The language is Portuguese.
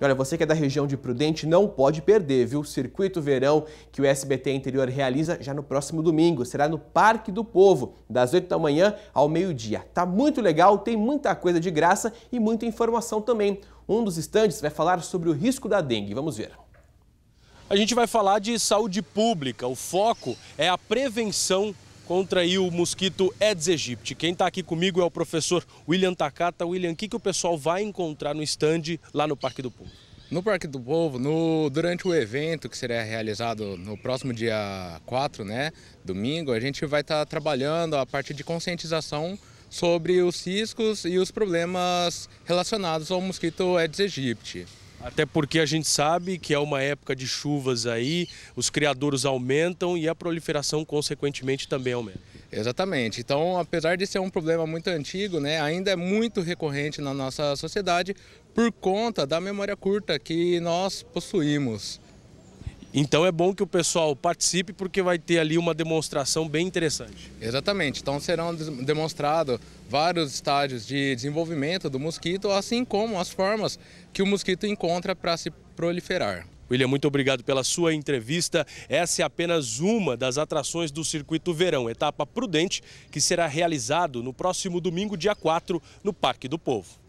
E olha, você que é da região de Prudente não pode perder, viu? O Circuito Verão que o SBT Interior realiza já no próximo domingo. Será no Parque do Povo, das 8 da manhã ao meio-dia. Tá muito legal, tem muita coisa de graça e muita informação também. Um dos estandes vai falar sobre o risco da dengue. Vamos ver. A gente vai falar de saúde pública. O foco é a prevenção contra aí o mosquito Aedes aegypti. Quem está aqui comigo é o professor William Takata. William, o que, que o pessoal vai encontrar no estande lá no Parque do Povo? No Parque do Povo, no, durante o evento que será realizado no próximo dia 4, né, domingo, a gente vai estar tá trabalhando a parte de conscientização sobre os riscos e os problemas relacionados ao mosquito Aedes aegypti. Até porque a gente sabe que é uma época de chuvas aí, os criadouros aumentam e a proliferação, consequentemente, também aumenta. Exatamente. Então, apesar de ser um problema muito antigo, né, ainda é muito recorrente na nossa sociedade por conta da memória curta que nós possuímos. Então é bom que o pessoal participe porque vai ter ali uma demonstração bem interessante. Exatamente. Então serão demonstrados vários estágios de desenvolvimento do mosquito, assim como as formas que o mosquito encontra para se proliferar. William, muito obrigado pela sua entrevista. Essa é apenas uma das atrações do Circuito Verão, etapa prudente, que será realizado no próximo domingo, dia 4, no Parque do Povo.